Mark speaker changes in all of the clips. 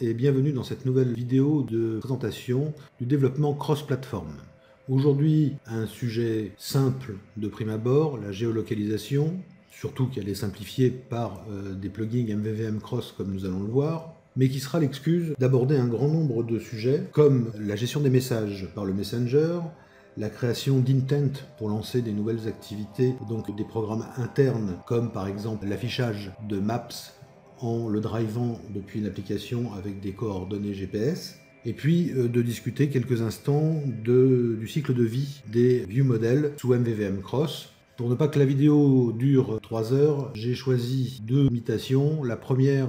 Speaker 1: Et bienvenue dans cette nouvelle vidéo de présentation du développement cross-platform. Aujourd'hui, un sujet simple de prime abord, la géolocalisation, surtout qu'elle est simplifiée par euh, des plugins MVVM Cross comme nous allons le voir, mais qui sera l'excuse d'aborder un grand nombre de sujets comme la gestion des messages par le Messenger, la création d'intent pour lancer des nouvelles activités, donc des programmes internes comme par exemple l'affichage de maps en le drivant depuis une application avec des coordonnées GPS, et puis euh, de discuter quelques instants de, du cycle de vie des view modèles sous MVVM Cross. Pour ne pas que la vidéo dure 3 heures, j'ai choisi deux imitations. La première,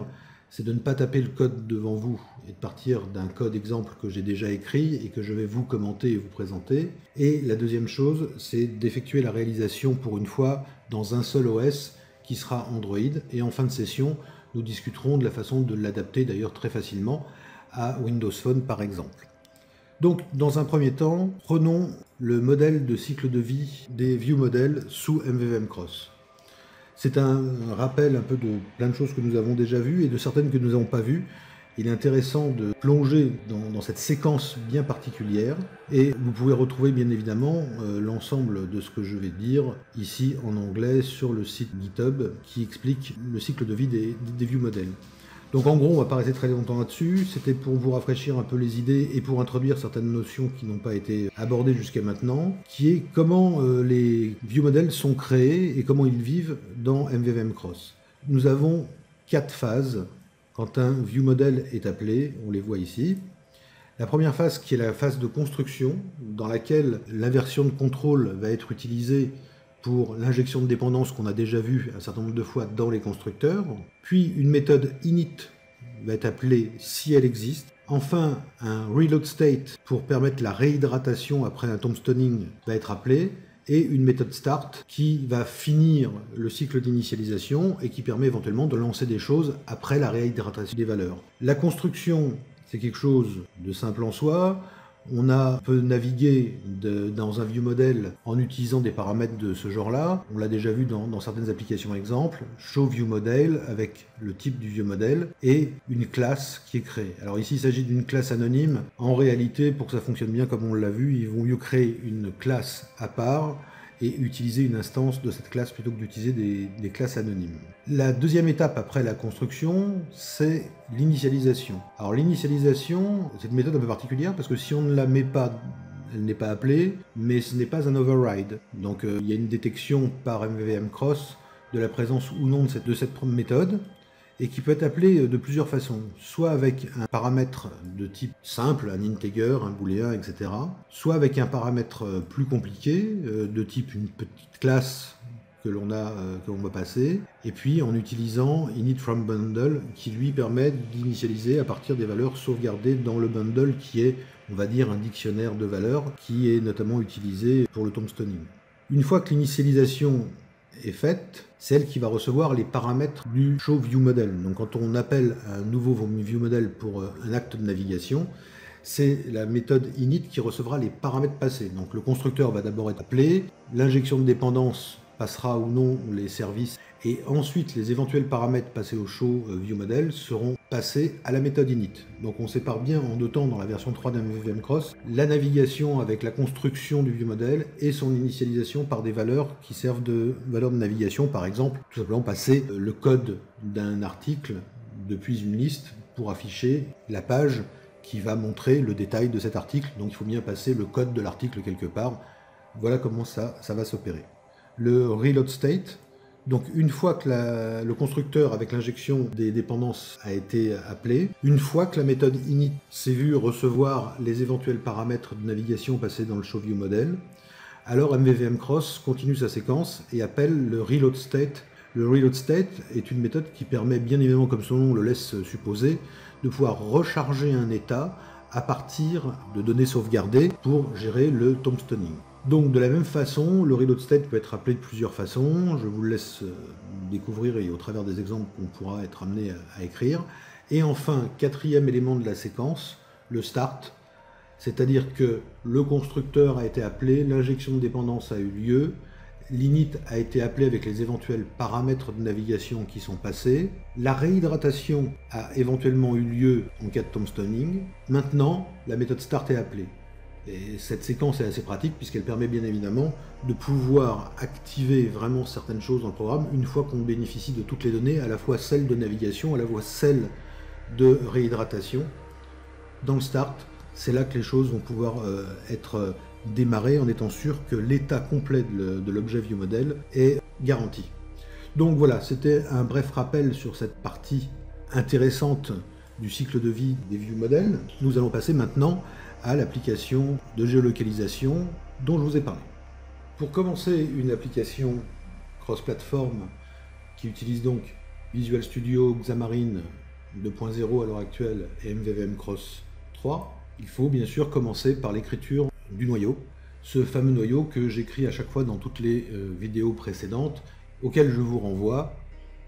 Speaker 1: c'est de ne pas taper le code devant vous et de partir d'un code exemple que j'ai déjà écrit et que je vais vous commenter et vous présenter. Et la deuxième chose, c'est d'effectuer la réalisation pour une fois dans un seul OS qui sera Android. Et en fin de session, nous discuterons de la façon de l'adapter d'ailleurs très facilement à Windows Phone par exemple. Donc dans un premier temps, prenons le modèle de cycle de vie des view modèles sous MVVM Cross. C'est un rappel un peu de plein de choses que nous avons déjà vues et de certaines que nous n'avons pas vues il est intéressant de plonger dans, cette séquence bien particulière et vous pouvez retrouver bien évidemment euh, l'ensemble de ce que je vais dire ici en anglais sur le site GitHub qui explique le cycle de vie des, view models. Donc en gros, on va pas rester très longtemps là-dessus. C'était pour vous rafraîchir un peu les idées et pour introduire certaines notions qui n'ont pas été abordées jusqu'à maintenant, qui est comment euh, les view models sont créés et comment ils vivent dans MVVM Cross. Nous avons quatre phases quand un view model est appelé, on les voit ici. La première phase qui est la phase de construction, dans laquelle l'inversion de contrôle va être utilisée pour l'injection de dépendance qu'on a déjà vu un certain nombre de fois dans les constructeurs. Puis une méthode init va être appelée si elle existe. Enfin, un reload state pour permettre la réhydratation après un tombstoning va être appelé et une méthode start qui va finir le cycle d'initialisation et qui permet éventuellement de lancer des choses après la réhydratation des valeurs. La construction, c'est quelque chose de simple en soi. On a peut naviguer dans un view model en utilisant des paramètres de ce genre-là. On l'a déjà vu dans, certaines applications exemple. Show view model avec le type du view model et une classe qui est créée. Alors ici, il s'agit d'une classe anonyme. En réalité, pour que ça fonctionne bien comme on l'a vu, ils vont mieux créer une classe à part et utiliser une instance de cette classe plutôt que d'utiliser des, classes anonymes. La deuxième étape après la construction, c'est l'initialisation. Alors l'initialisation, c'est une méthode un peu particulière parce que si on ne la met pas elle n'est pas appelée, mais ce n'est pas un override. Donc euh, il y a une détection par MVVM Cross de la présence ou non de cette, de cette méthode et qui peut être appelé de plusieurs façons, soit avec un paramètre de type simple, un integer, un booléen, etc., soit avec un paramètre plus compliqué, euh, de type une petite classe que l'on a, euh, que l'on va passer, et puis en utilisant init from bundle, qui lui permet d'initialiser à partir des valeurs sauvegardées dans le bundle, qui est, on va dire, un dictionnaire de valeurs, qui est notamment utilisé pour le tombstoning. Une fois que l'initialisation est faite, c'est elle qui va recevoir les paramètres du show view model. Donc quand on appelle un nouveau view model pour euh, un acte de navigation, c'est la méthode init qui recevra les paramètres passés. Donc le constructeur va d'abord être appelé, l'injection de dépendance passera ou non les services et ensuite les éventuels paramètres passés au show euh, view model seront passés à la méthode init. Donc on sépare bien en deux temps dans la version 3 d'MVVM Cross la navigation avec la construction du view model et son initialisation par des valeurs qui servent de valeurs de navigation, par exemple tout simplement passer euh, le code d'un article depuis une liste pour afficher la page qui va montrer le détail de cet article. Donc il faut bien passer le code de l'article quelque part. Voilà comment ça, ça va s'opérer. Le reload state, donc une fois que le constructeur avec l'injection des dépendances a été appelé, une fois que la méthode init s'est vue recevoir les éventuels paramètres de navigation passés dans le ShowView model, alors MVVM Cross continue sa séquence et appelle le reload state. Le reload state est une méthode qui permet bien évidemment, comme son nom le laisse supposer, de pouvoir recharger un état à partir de données sauvegardées pour gérer le tombstoning. Donc de la même façon, le reload state peut être appelé de plusieurs façons. Je vous laisse euh, découvrir et au travers des exemples qu'on pourra être amené à écrire. Et enfin, quatrième élément de la séquence, le start. C'est-à-dire que le constructeur a été appelé, l'injection de dépendance a eu lieu, L'init a été appelé avec les éventuels paramètres de navigation qui sont passés. La réhydratation a éventuellement eu lieu en cas de tombstoning. Maintenant, la méthode start est appelée. Et cette séquence est assez pratique puisqu'elle permet bien évidemment de pouvoir activer vraiment certaines choses dans le programme une fois qu'on bénéficie de toutes les données, à la fois celles de navigation, à la fois celles de réhydratation. Dans le start, c'est là que les choses vont pouvoir euh, être démarrées en étant sûr que l'état complet de l'objet ViewModel est garanti. Donc voilà, c'était un bref rappel sur cette partie intéressante du cycle de vie des ViewModels. Nous allons passer maintenant à l'application de géolocalisation dont je vous ai parlé. Pour commencer une application cross-platform qui utilise donc Visual Studio Xamarin 2.0 à l'heure actuelle et MVVM Cross 3, il faut bien sûr commencer par l'écriture du noyau, ce fameux noyau que j'écris à chaque fois dans toutes les euh, vidéos précédentes, auxquelles je vous renvoie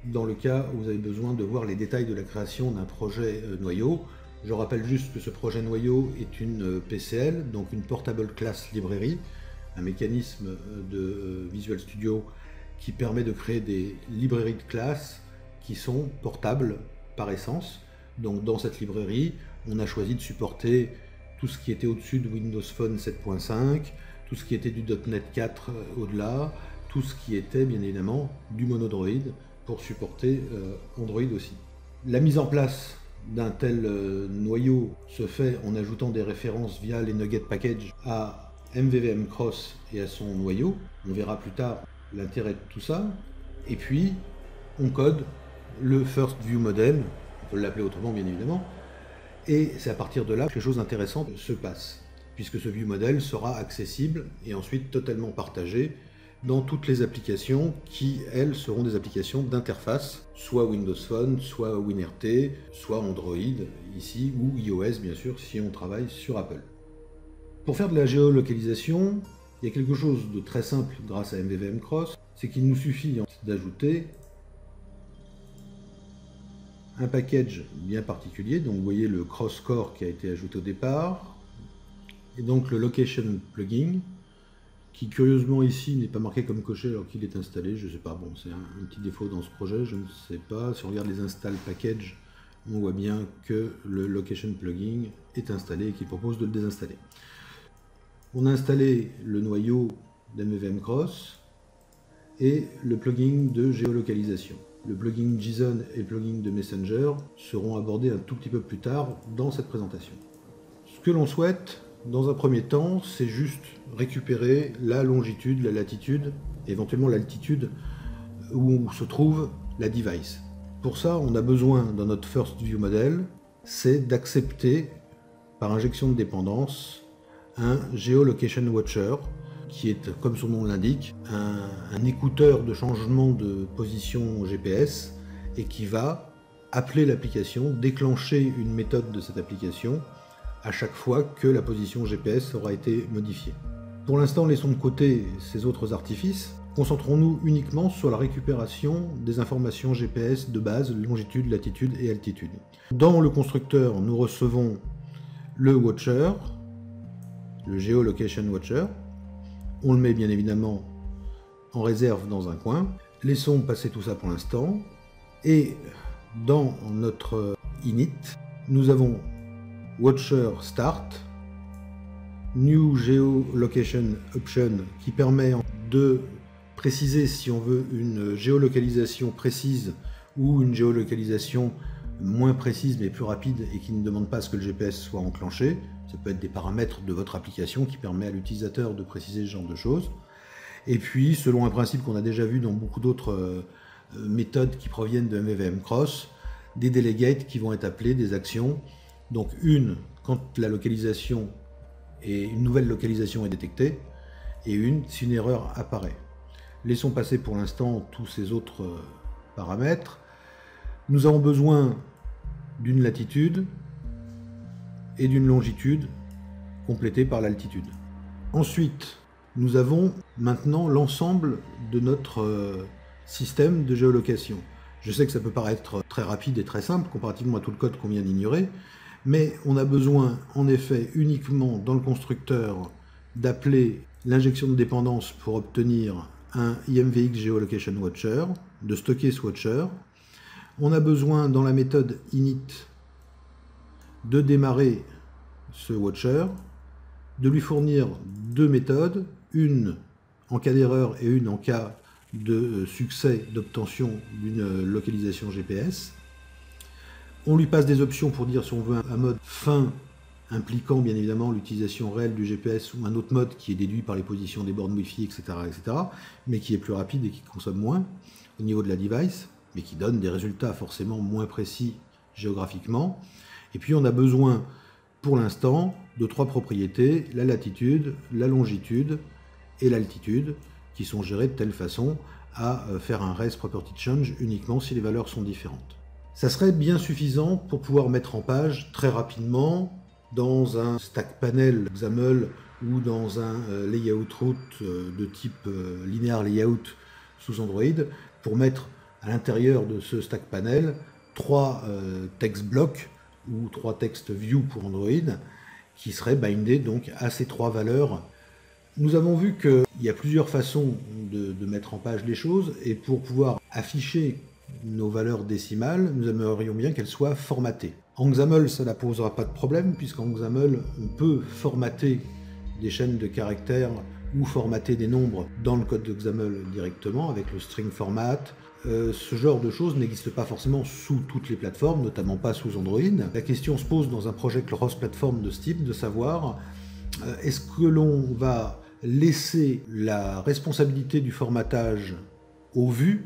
Speaker 1: dans le cas où vous avez besoin de voir les détails de la création d'un projet euh, noyau je rappelle juste que ce projet noyau est une euh, PCL, donc une Portable Class Library, un mécanisme euh, de euh, Visual Studio qui permet de créer des librairies de classe qui sont portables par essence. Donc dans cette librairie, on a choisi de supporter tout ce qui était au-dessus de Windows Phone 7.5, tout ce qui était du .NET 4 au-delà, tout ce qui était bien évidemment du Monodroid pour supporter Android aussi. La mise en place d'un tel euh, noyau se fait en ajoutant des références via les Nugget Package à MVVM Cross et à son noyau. On verra plus tard l'intérêt de tout ça. Et puis, on code le First View Model, on peut l'appeler autrement bien évidemment, et c'est à partir de là que les choses intéressantes se passent, puisque ce View Model sera accessible et ensuite totalement partagé dans toutes les applications qui, elles, seront des applications d'interface, soit Windows Phone, soit WinRT, soit Android ici, ou iOS bien sûr si on travaille sur Apple. Pour faire de la géolocalisation, il y a quelque chose de très simple grâce à MVVM Cross, c'est qu'il nous suffit d'ajouter un package bien particulier, donc vous voyez le cross core qui a été ajouté au départ, et donc le location plugin, qui curieusement ici n'est pas marqué comme coché alors qu'il est installé, je ne sais pas, bon c'est un, petit défaut dans ce projet, je ne sais pas, si on regarde les install package, on voit bien que le location plugin est installé et qu'il propose de le désinstaller. On a installé le noyau d'MVM Cross et le plugin de géolocalisation. Le plugin JSON et le plugin de Messenger seront abordés un tout petit peu plus tard dans cette présentation. Ce que l'on souhaite, dans un premier temps, c'est juste récupérer la longitude, la latitude, éventuellement l'altitude où se trouve la device. Pour ça, on a besoin dans notre first view model, c'est d'accepter par injection de dépendance un geolocation watcher qui est, comme son nom l'indique, un, un, écouteur de changement de position GPS et qui va appeler l'application, déclencher une méthode de cette application à chaque fois que la position GPS aura été modifiée. Pour l'instant, laissons de côté ces autres artifices. Concentrons-nous uniquement sur la récupération des informations GPS de base, longitude, latitude et altitude. Dans le constructeur, nous recevons le Watcher, le Geolocation Watcher. On le met bien évidemment en réserve dans un coin. Laissons passer tout ça pour l'instant. Et dans notre init, nous avons Watcher Start, New Geolocation Option qui permet de préciser si on veut une géolocalisation précise ou une géolocalisation moins précise mais plus rapide et qui ne demande pas à ce que le GPS soit enclenché. Ça peut être des paramètres de votre application qui permet à l'utilisateur de préciser ce genre de choses. Et puis, selon un principe qu'on a déjà vu dans beaucoup d'autres euh, méthodes qui proviennent de MVVM Cross, des delegates qui vont être appelés des actions donc une quand la localisation et une nouvelle localisation est détectée, et une si une erreur apparaît. Laissons passer pour l'instant tous ces autres euh, paramètres. Nous avons besoin d'une latitude et d'une longitude complétée par l'altitude. Ensuite, nous avons maintenant l'ensemble de notre euh, système de géolocation. Je sais que ça peut paraître très rapide et très simple comparativement à tout le code qu'on vient d'ignorer, mais on a besoin en effet uniquement dans le constructeur d'appeler l'injection de dépendance pour obtenir un IMVX Geolocation Watcher, de stocker ce watcher. On a besoin dans la méthode init de démarrer ce watcher, de lui fournir deux méthodes, une en cas d'erreur et une en cas de succès d'obtention d'une localisation GPS. On lui passe des options pour dire si on veut un mode fin impliquant bien évidemment l'utilisation réelle du GPS ou un autre mode qui est déduit par les positions des bornes Wi-Fi, etc., etc., mais qui est plus rapide et qui consomme moins au niveau de la device, mais qui donne des résultats forcément moins précis géographiquement. Et puis on a besoin pour l'instant de trois propriétés, la latitude, la longitude et l'altitude, qui sont gérées de telle façon à euh, faire un res property change uniquement si les valeurs sont différentes. Ça serait bien suffisant pour pouvoir mettre en page très rapidement dans un stack panel XAML ou dans un euh, layout route euh, de type linear layout sous Android pour mettre à l'intérieur de ce stack panel trois text blocks ou trois textes view pour Android qui seraient bindés donc à ces trois valeurs. Nous avons vu qu'il y a plusieurs façons de, mettre en page les choses, et pour pouvoir afficher nos valeurs décimales, nous aimerions bien qu'elles soient formatées. En XAML, ça ne posera pas de problème, puisqu'en XAML, on peut formater des chaînes de caractères ou formater des nombres dans le code de XAML directement avec le string format. Euh, ce genre de choses n'existe pas forcément sous toutes les plateformes, notamment pas sous Android. La question se pose dans un projet cross platform de ce type de savoir euh, est-ce que l'on va laisser la responsabilité du formatage au vu,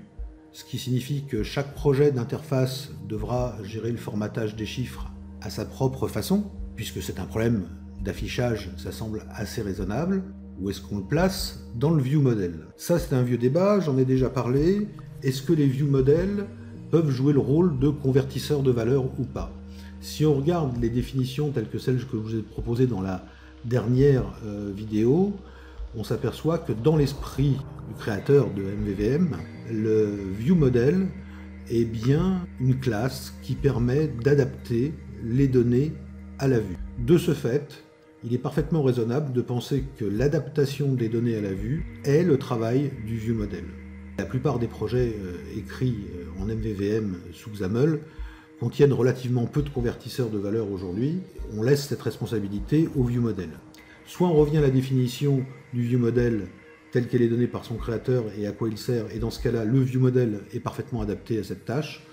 Speaker 1: ce qui signifie que chaque projet d'interface devra gérer le formatage des chiffres à sa propre façon, puisque c'est un problème d'affichage, ça semble assez raisonnable, ou est-ce qu'on le place dans le view model? Ça c'est un vieux débat, j'en ai déjà parlé. Est-ce que les view models peuvent jouer le rôle de convertisseur de valeur ou pas? Si on regarde les définitions telles que celles que je vous ai proposées dans la dernière euh, vidéo, on s'aperçoit que dans l'esprit du créateur de MVVM, le ViewModel est bien une classe qui permet d'adapter les données à la vue. De ce fait, il est parfaitement raisonnable de penser que l'adaptation des données à la vue est le travail du ViewModel. La plupart des projets euh, écrits euh, en MVVM sous XAML contiennent relativement peu de convertisseurs de valeur aujourd'hui. On laisse cette responsabilité au ViewModel. Soit on revient à la définition du vieux modèle tel qu'elle est donnée par son créateur et à quoi il sert, et dans ce cas-là, le vieux modèle est parfaitement adapté à cette tâche.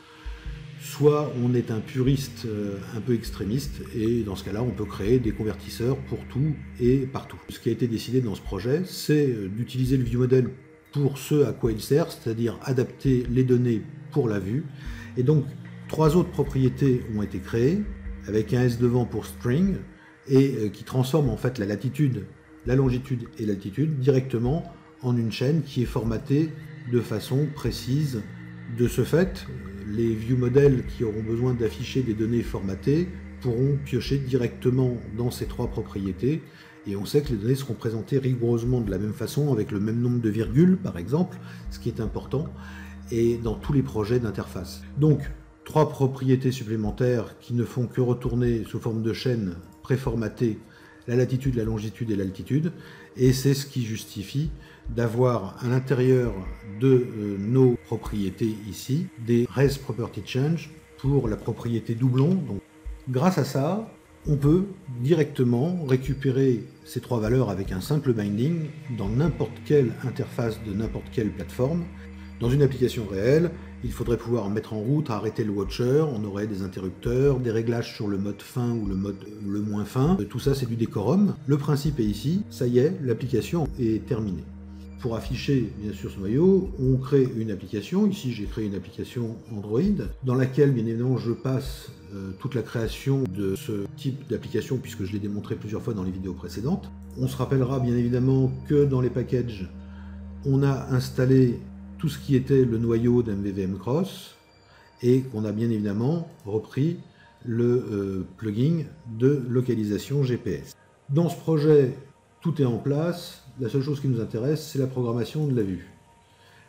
Speaker 1: Soit on est un puriste euh, un peu extrémiste, et dans ce cas-là, on peut créer des convertisseurs pour tout et partout. Ce qui a été décidé dans ce projet, c'est euh, d'utiliser le vieux modèle pour ce à quoi il sert, c'est-à-dire adapter les données pour la vue. Et donc, trois autres propriétés ont été créées, avec un S devant pour string, et euh, qui transforme en fait la latitude, la longitude et l'altitude directement en une chaîne qui est formatée de façon précise. De ce fait, les view models qui auront besoin d'afficher des données formatées pourront piocher directement dans ces trois propriétés et on sait que les données seront présentées rigoureusement de la même façon avec le même nombre de virgules par exemple, ce qui est important, et dans tous les projets d'interface. Donc trois propriétés supplémentaires qui ne font que retourner sous forme de chaîne préformater la latitude, la longitude et l'altitude, et c'est ce qui justifie d'avoir à l'intérieur de euh, nos propriétés ici des res property change pour la propriété doublon. Grâce à ça, on peut directement récupérer ces trois valeurs avec un simple binding dans n'importe quelle interface de n'importe quelle plateforme. Dans une application réelle, il faudrait pouvoir mettre en route, arrêter le watcher, on aurait des interrupteurs, des réglages sur le mode fin ou le mode le moins fin. Tout ça c'est du décorum. Le principe est ici, ça y est, l'application est terminée. Pour afficher bien sûr ce noyau, on crée une application. Ici j'ai créé une application Android dans laquelle bien évidemment je passe euh, toute la création de ce type d'application puisque je l'ai démontré plusieurs fois dans les vidéos précédentes. On se rappellera bien évidemment que dans les packages, on a installé tout ce qui était le noyau d'MVVM Cross et qu'on a bien évidemment repris le euh, plugin de localisation GPS. Dans ce projet, tout est en place. La seule chose qui nous intéresse, c'est la programmation de la vue.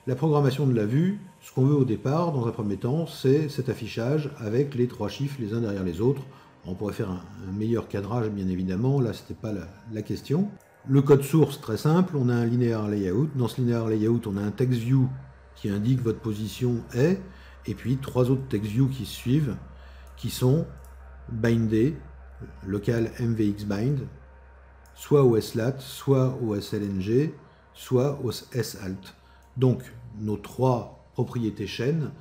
Speaker 1: La programmation de la vue, ce qu'on veut au départ, dans un premier temps, c'est cet affichage avec les trois chiffres les uns derrière les autres. On pourrait faire un, meilleur cadrage, bien évidemment. Là, ce n'était pas la question. Le code source, très simple, on a un linear layout. Dans ce linear layout, on a un text view qui indique votre position est, et puis trois autres text views qui suivent, qui sont bindé, local mvx bind, soit au slat, soit au slng, soit au salt. Donc nos trois propriétés chaînes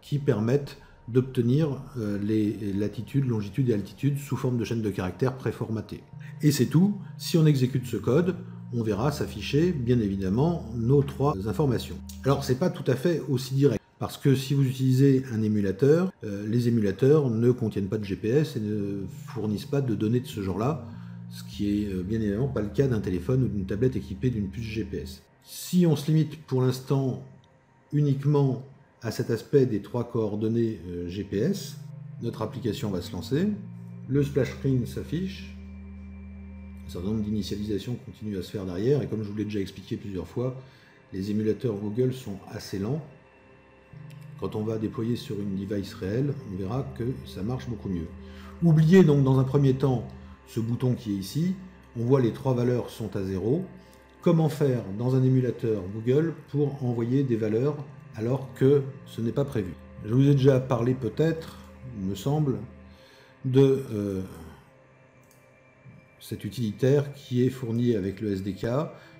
Speaker 1: qui permettent d'obtenir euh, les latitudes, longitudes et altitudes sous forme de chaîne de caractères préformatées. Et c'est tout. Si on exécute ce code, on verra s'afficher bien évidemment nos trois informations. Alors c'est pas tout à fait aussi direct. Parce que si vous utilisez un émulateur, euh, les émulateurs ne contiennent pas de GPS et ne fournissent pas de données de ce genre-là, ce qui est euh, bien évidemment pas le cas d'un téléphone ou d'une tablette équipée d'une puce GPS. Si on se limite pour l'instant uniquement à cet aspect des trois coordonnées euh, GPS, notre application va se lancer, le splash screen s'affiche, un certain nombre d'initialisations continuent à se faire derrière, et comme je vous l'ai déjà expliqué plusieurs fois, les émulateurs Google sont assez lents, quand on va déployer sur une device réelle, on verra que ça marche beaucoup mieux. Oubliez donc dans un premier temps ce bouton qui est ici. On voit les trois valeurs sont à zéro. Comment faire dans un émulateur Google pour envoyer des valeurs alors que ce n'est pas prévu Je vous ai déjà parlé peut-être, il me semble, de euh, cet utilitaire qui est fourni avec le SDK,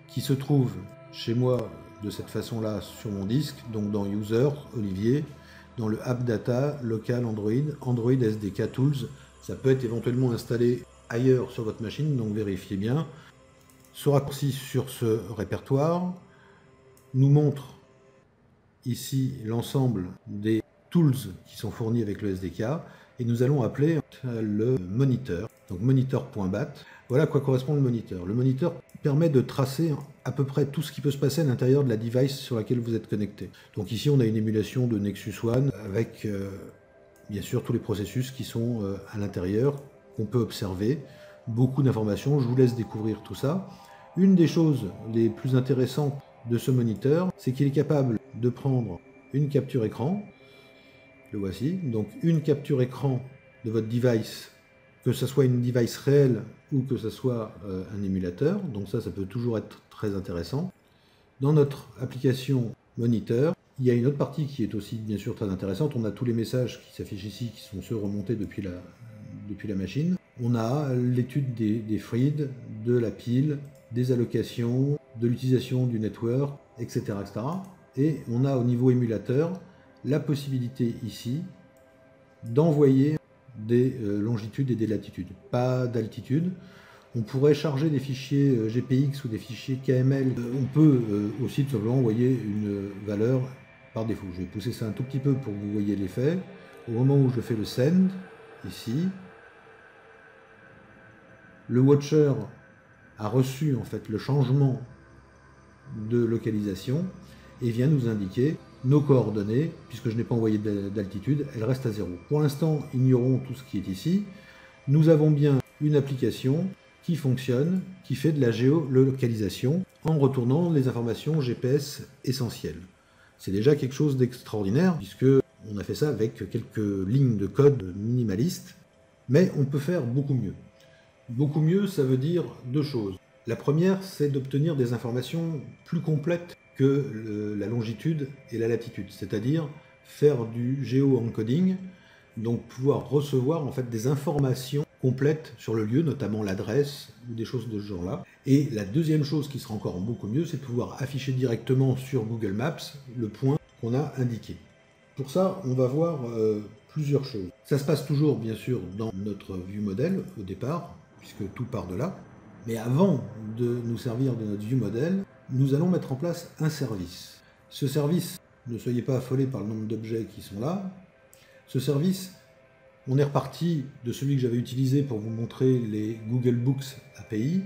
Speaker 1: qui se trouve chez moi de cette façon-là sur mon disque, donc dans User, Olivier, dans le App Data, Local Android, Android SDK Tools. Ça peut être éventuellement installé ailleurs sur votre machine, donc vérifiez bien. Ce raccourci sur ce répertoire nous montre ici l'ensemble des tools qui sont fournis avec le SDK et nous allons appeler le moniteur, donc monitor.bat. Voilà à quoi correspond le moniteur. Le moniteur permet de tracer à peu près tout ce qui peut se passer à l'intérieur de la device sur laquelle vous êtes connecté. Donc ici, on a une émulation de Nexus One avec euh, bien sûr tous les processus qui sont euh, à l'intérieur, qu'on peut observer. Beaucoup d'informations, je vous laisse découvrir tout ça. Une des choses les plus intéressantes de ce moniteur, c'est qu'il est capable de prendre une capture écran, le voici, donc une capture écran de votre device que ce soit une device réelle ou que ce soit euh, un émulateur. Donc ça, ça peut toujours être très intéressant. Dans notre application Moniteur, il y a une autre partie qui est aussi bien sûr très intéressante. On a tous les messages qui s'affichent ici, qui sont ceux remontés depuis la, depuis la machine. On a l'étude des, des de la pile, des allocations, de l'utilisation du network, etc., etc. Et on a au niveau émulateur la possibilité ici d'envoyer des euh, longitudes et des latitudes, pas d'altitude. On pourrait charger des fichiers euh, GPX ou des fichiers KML. Euh, on peut aussi tout simplement envoyer une valeur par défaut. Je vais pousser ça un tout petit peu pour que vous voyez l'effet. Au moment où je fais le send, ici, le watcher a reçu en fait le changement de localisation et vient nous indiquer nos coordonnées, puisque je n'ai pas envoyé d'altitude, elles restent à zéro. Pour l'instant, ignorons tout ce qui est ici. Nous avons bien une application qui fonctionne, qui fait de la géolocalisation en retournant les informations GPS essentielles. C'est déjà quelque chose d'extraordinaire, puisque on a fait ça avec quelques lignes de code minimalistes, mais on peut faire beaucoup mieux. Beaucoup mieux, ça veut dire deux choses. La première, c'est d'obtenir des informations plus complètes que la longitude et la latitude, c'est-à-dire faire du géo-encoding, donc pouvoir recevoir en fait des informations complètes sur le lieu, notamment l'adresse ou des choses de ce genre-là. Et la deuxième chose qui sera encore beaucoup mieux, c'est de pouvoir afficher directement sur Google Maps le point qu'on a indiqué. Pour ça, on va voir euh, plusieurs choses. Ça se passe toujours, bien sûr, dans notre vue modèle au départ, puisque tout part de là. Mais avant de nous servir de notre vue modèle, nous allons mettre en place un service. Ce service, ne soyez pas affolés par le nombre d'objets qui sont là. Ce service, on est reparti de celui que j'avais utilisé pour vous montrer les Google Books API.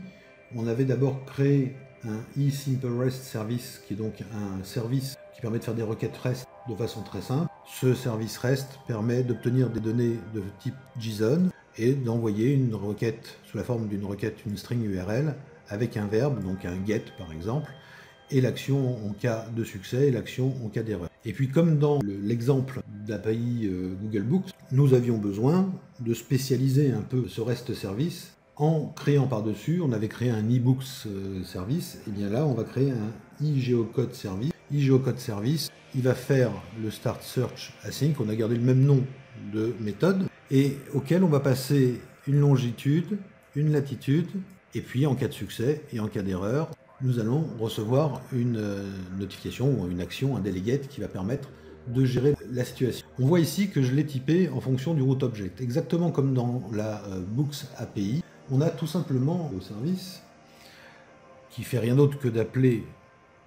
Speaker 1: On avait d'abord créé un eSimpleRest service, qui est donc un service qui permet de faire des requêtes REST de façon très simple. Ce service REST permet d'obtenir des données de type JSON et d'envoyer une requête sous la forme d'une requête, une string URL, avec un verbe, donc un get par exemple, et l'action en cas de succès et l'action en cas d'erreur. Et puis comme dans l'exemple d'API euh, Google Books, nous avions besoin de spécialiser un peu ce REST service En créant par-dessus, on avait créé un eBooks euh, service, et bien là, on va créer un iGeocode service. iGeocode service, il va faire le start search async, on a gardé le même nom de méthode, et auquel on va passer une longitude, une latitude, et puis en cas de succès et en cas d'erreur, nous allons recevoir une euh, notification ou une action, un delegate qui va permettre de gérer la situation. On voit ici que je l'ai typé en fonction du route object. Exactement comme dans la euh, Books API, on a tout simplement le service qui fait rien d'autre que d'appeler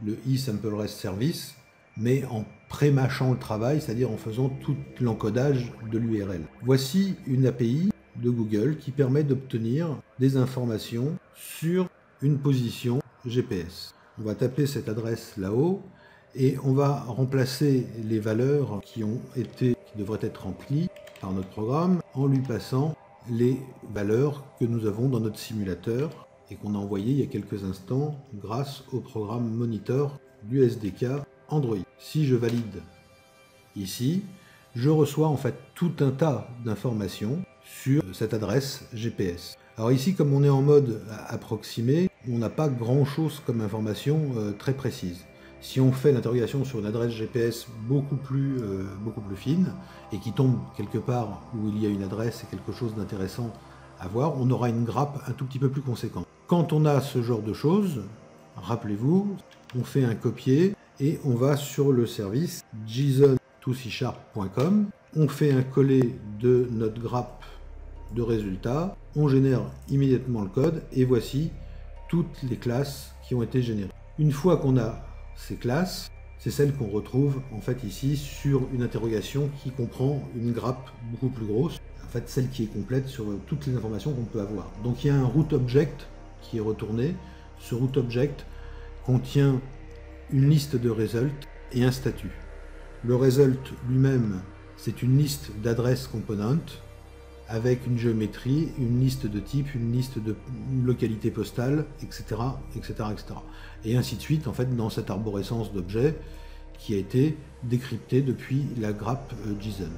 Speaker 1: le eSampleRest service, mais en pré-mâchant le travail, c'est-à-dire en faisant tout l'encodage de l'URL. Voici une API de Google qui permet d'obtenir des informations sur une position GPS. On va taper cette adresse là-haut et on va remplacer les valeurs qui ont été, qui devraient être remplies par notre programme en lui passant les valeurs que nous avons dans notre simulateur et qu'on a envoyé il y a quelques instants grâce au programme Monitor du SDK Si je valide ici, je reçois en fait tout un tas d'informations sur cette adresse GPS. Alors ici, comme on est en mode approximé, on n'a pas grand-chose comme information euh, très précise. Si on fait l'interrogation sur une adresse GPS beaucoup plus, euh, beaucoup plus fine et qui tombe quelque part où il y a une adresse et quelque chose d'intéressant à voir, on aura une grappe un tout petit peu plus conséquente. Quand on a ce genre de choses, rappelez-vous, on fait un copier et on va sur le service json2csharp.com, on fait un coller de notre grappe de résultats, on génère immédiatement le code et voici toutes les classes qui ont été générées. Une fois qu'on a ces classes, c'est celles qu'on retrouve en fait ici sur une interrogation qui comprend une grappe beaucoup plus grosse, en fait celle qui est complète sur toutes les informations qu'on peut avoir. Donc il y a un root object qui est retourné. Ce root object contient une liste de results et un statut. Le result lui-même, c'est une liste d'adresses componentes avec une géométrie, une liste de types, une liste de localités postales, etc., etc.. Et ainsi de suite, en fait, dans cette arborescence d'objets qui a été décryptée depuis la grappe euh, JSON.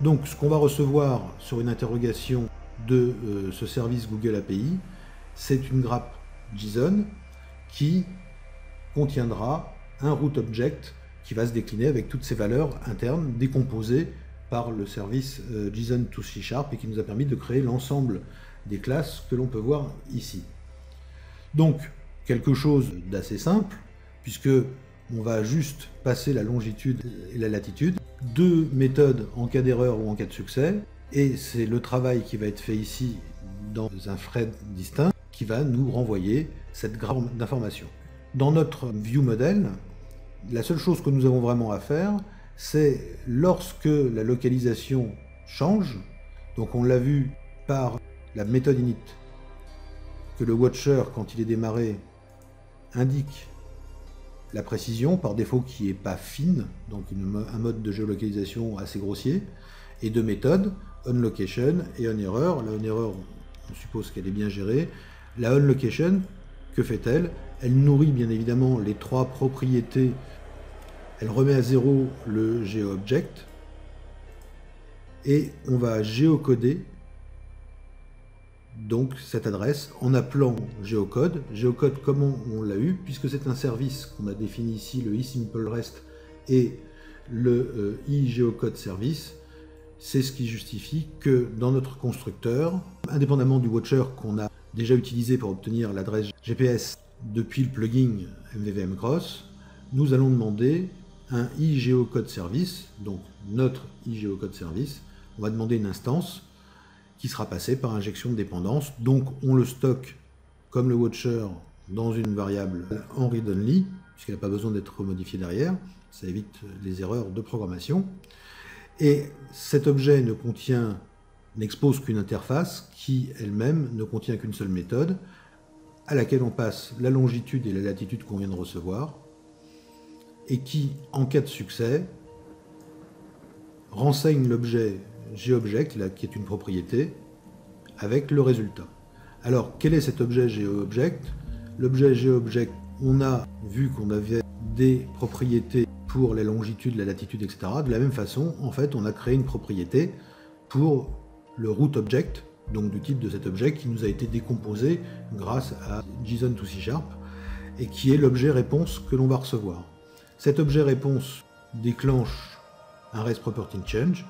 Speaker 1: Donc, ce qu'on va recevoir sur une interrogation de euh, ce service Google API, c'est une grappe JSON qui contiendra un root object qui va se décliner avec toutes ces valeurs internes décomposées par le service euh, JSON to C Sharp et qui nous a permis de créer l'ensemble des classes que l'on peut voir ici. Donc, quelque chose d'assez simple, puisque on va juste passer la longitude et la latitude, deux méthodes en cas d'erreur ou en cas de succès, et c'est le travail qui va être fait ici dans un thread distinct qui va nous renvoyer cette grappe d'informations. Dans notre view model, la seule chose que nous avons vraiment à faire, c'est lorsque la localisation change, donc on l'a vu par la méthode init, que le watcher, quand il est démarré, indique la précision, par défaut qui n'est pas fine, donc un mode de géolocalisation assez grossier, et deux méthodes, onLocation et onError. La onError, on suppose qu'elle est bien gérée. La onLocation, que fait-elle? Elle nourrit bien évidemment les trois propriétés elle remet à zéro le GeoObject et on va géocoder donc cette adresse en appelant geocode. Geocode comment on l'a eu? Puisque c'est un service qu'on a défini ici, le eSimpleRest et le euh, eGeocode service. C'est ce qui justifie que dans notre constructeur, indépendamment du watcher qu'on a déjà utilisé pour obtenir l'adresse GPS depuis le plugin MVVM Cross, nous allons demander un iGeoCode service, donc notre iGeoCode service, on va demander une instance qui sera passée par injection de dépendance. Donc on le stocke comme le watcher dans une variable en read-only, puisqu'elle n'a pas besoin d'être modifiée derrière. Ça évite les erreurs de programmation. Et cet objet ne contient, n'expose qu'une interface qui elle-même ne contient qu'une seule méthode à laquelle on passe la longitude et la latitude qu'on vient de recevoir et qui, en cas de succès, renseigne l'objet GeoObject, qui est une propriété, avec le résultat. Alors, quel est cet objet GeoObject L'objet GeoObject, on a vu qu'on avait des propriétés pour la longitude, la latitude, etc. De la même façon, en fait, on a créé une propriété pour le root object, donc du type de cet objet qui nous a été décomposé grâce à JSON to C Sharp, et qui est l'objet réponse que l'on va recevoir. Cet objet réponse déclenche un REST Property Change,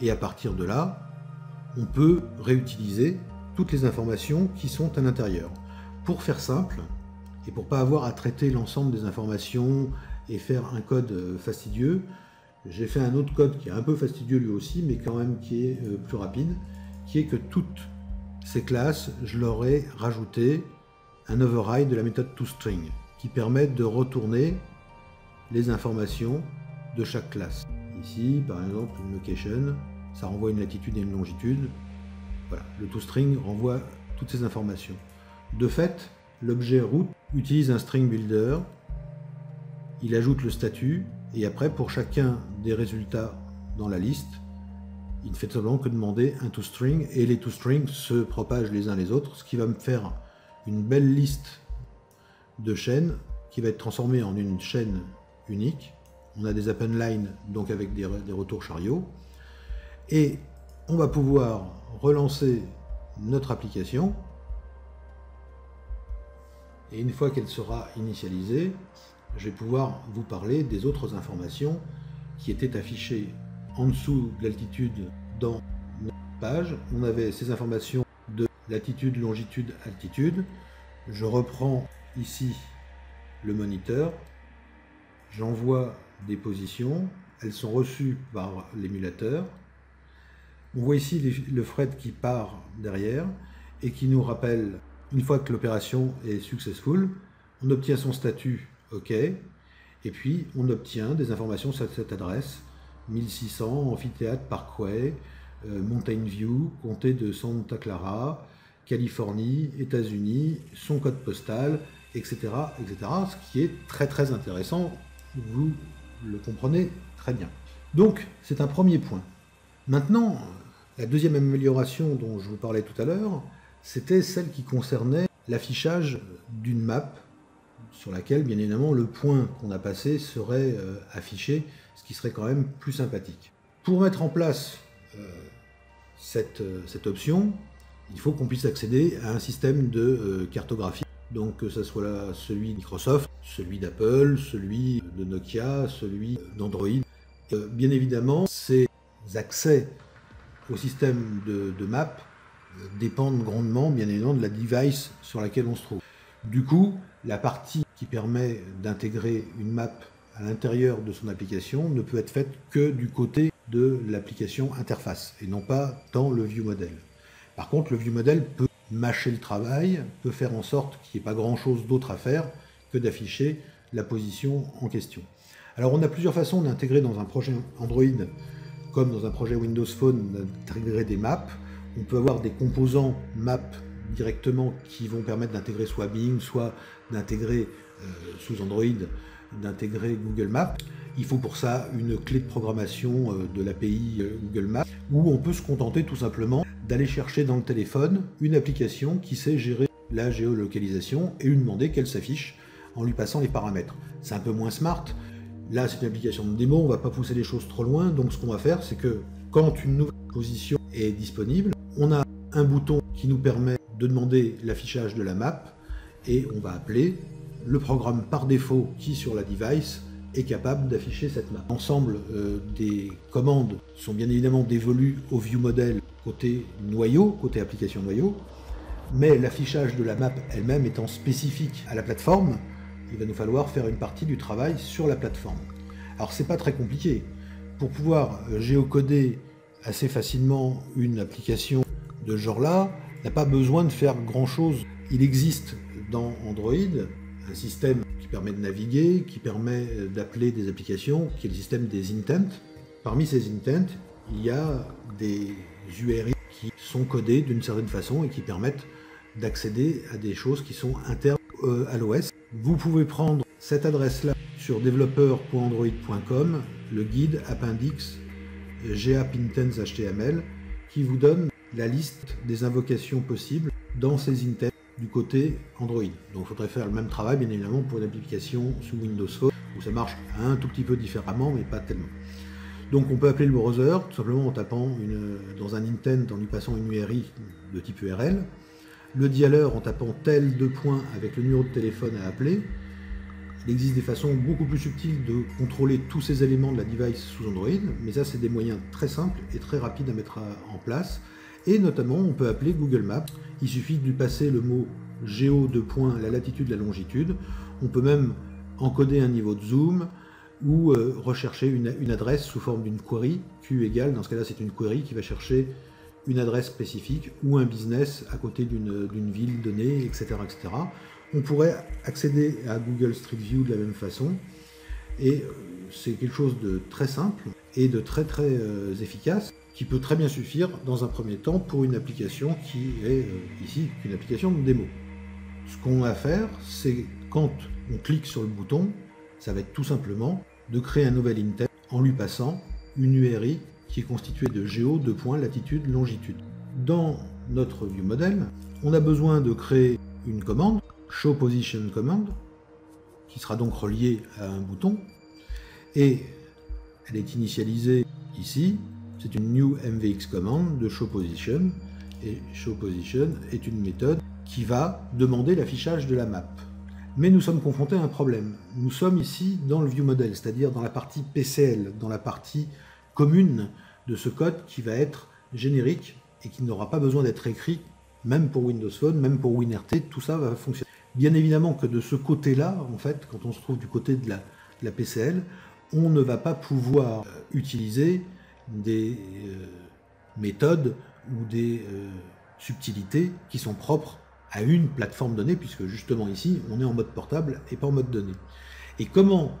Speaker 1: et à partir de là, on peut réutiliser toutes les informations qui sont à l'intérieur. Pour faire simple, et pour pas avoir à traiter l'ensemble des informations et faire un code euh, fastidieux, j'ai fait un autre code qui est un peu fastidieux lui aussi, mais quand même qui est euh, plus rapide, qui est que toutes ces classes, je leur ai rajouté un override de la méthode toString, qui permet de retourner les informations de chaque classe. Ici, par exemple, une location, ça renvoie une latitude et une longitude. Voilà, le toString renvoie toutes ces informations. De fait, l'objet route utilise un string builder, il ajoute le statut, et après, pour chacun des résultats dans la liste, il ne fait simplement que demander un toString, et les toStrings se propagent les uns les autres, ce qui va me faire une belle liste de chaînes qui va être transformée en une chaîne unique. On a des append lines, donc avec des, des retours chariots. Et on va pouvoir relancer notre application et une fois qu'elle sera initialisée, je vais pouvoir vous parler des autres informations qui étaient affichées en dessous de l'altitude dans notre page. On avait ces informations de latitude, longitude, altitude. Je reprends ici le moniteur. J'envoie des positions. Elles sont reçues par l'émulateur. On voit ici le fret qui part derrière et qui nous rappelle une fois que l'opération est successful, on obtient son statut OK, et puis on obtient des informations sur cette adresse 1600 Amphithéâtre Parkway, euh, Mountain View, comté de Santa Clara, Californie, États-Unis, son code postal, etc., etc. Ce qui est très très intéressant, vous le comprenez très bien. Donc c'est un premier point. Maintenant, la deuxième amélioration dont je vous parlais tout à l'heure, c'était celle qui concernait l'affichage d'une map sur laquelle, bien évidemment, le point qu'on a passé serait euh, affiché, ce qui serait quand même plus sympathique. Pour mettre en place euh, cette, euh, cette, option, il faut qu'on puisse accéder à un système de cartographie. Donc que ce soit celui de Microsoft, celui d'Apple, celui de Nokia, celui d'Android. bien évidemment, ces accès au système de, de map dépendent grandement, bien évidemment, de la device sur laquelle on se trouve. Du coup, la partie qui permet d'intégrer une map à l'intérieur de son application ne peut être faite que du côté de l'application interface et non pas dans le view model. Par contre, le view model peut mâcher le travail, peut faire en sorte qu'il n'y ait pas grand chose d'autre à faire que d'afficher la position en question. Alors on a plusieurs façons d'intégrer dans un projet Android comme dans un projet Windows Phone d'intégrer des maps. On peut avoir des composants map directement qui vont permettre d'intégrer soit Bing, soit d'intégrer euh, sous Android, d'intégrer Google Maps. Il faut pour ça une clé de programmation euh, de l'API euh, Google Maps, où on peut se contenter tout simplement d'aller chercher dans le téléphone une application qui sait gérer la géolocalisation et lui demander qu'elle s'affiche en lui passant les paramètres. C'est un peu moins smart. Là, c'est une application de démo, on ne va pas pousser les choses trop loin. Donc, ce qu'on va faire, c'est que quand une nouvelle position est disponible, on a un bouton qui nous permet de demander l'affichage de la map et on va appeler le programme par défaut qui sur la device est capable d'afficher cette map. L'ensemble euh, des commandes sont bien évidemment dévolues au ViewModel côté noyau, côté application noyau, mais l'affichage de la map elle-même étant spécifique à la plateforme, il va nous falloir faire une partie du travail sur la plateforme. Alors c'est pas très compliqué. Pour pouvoir euh, géocoder assez facilement une application de ce genre-là, n'a pas besoin de faire grand-chose. Il existe dans Android un système qui permet de naviguer, qui permet d'appeler des applications, qui est le système des intents. Parmi ces intents, il y a des URI qui sont codés d'une certaine façon et qui permettent d'accéder à des choses qui sont internes euh, à l'OS. Vous pouvez prendre cette adresse-là sur developer.android.com, le guide appendix HTML, qui vous donne la liste des invocations possibles dans ces intents du côté Android. Donc il faudrait faire le même travail bien évidemment pour une application sous Windows Phone où ça marche un tout petit peu différemment mais pas tellement. Donc on peut appeler le browser tout simplement en tapant une, dans un intent, en lui passant une URI de type URL, le dialer en tapant tel deux points avec le numéro de téléphone à appeler. Il existe des façons beaucoup plus subtiles de contrôler tous ces éléments de la device sous Android, mais ça c'est des moyens très simples et très rapides à mettre en place. Et notamment on peut appeler Google Maps. Il suffit de lui passer le mot géo de points, la latitude, la longitude. On peut même encoder un niveau de zoom, ou euh, rechercher une, adresse sous forme d'une query, Q égale, dans ce cas-là c'est une query qui va chercher une adresse spécifique ou un business à côté d'une ville donnée, etc., etc. On pourrait accéder à Google Street View de la même façon, et euh, c'est quelque chose de très simple et de très très euh, efficace qui peut très bien suffire dans un premier temps pour une application qui est ici une application de démo. Ce qu'on va faire, c'est quand on clique sur le bouton, ça va être tout simplement de créer un nouvel intent en lui passant une URI qui est constituée de géo, de points, latitude, longitude. Dans notre view model, on a besoin de créer une commande, show position command, qui sera donc reliée à un bouton, et elle est initialisée ici. C'est une new mvx command de show position, et show position est une méthode qui va demander l'affichage de la map. Mais nous sommes confrontés à un problème. Nous sommes ici dans le view model, c'est-à-dire dans la partie PCL, dans la partie commune de ce code qui va être générique et qui n'aura pas besoin d'être écrit, même pour Windows Phone, même pour WinRT, tout ça va fonctionner. Bien évidemment que de ce côté-là, en fait, quand on se trouve du côté de la, PCL, on ne va pas pouvoir euh, utiliser des euh, méthodes ou des euh, subtilités qui sont propres à une plateforme donnée, puisque justement ici, on est en mode portable et pas en mode données. Et comment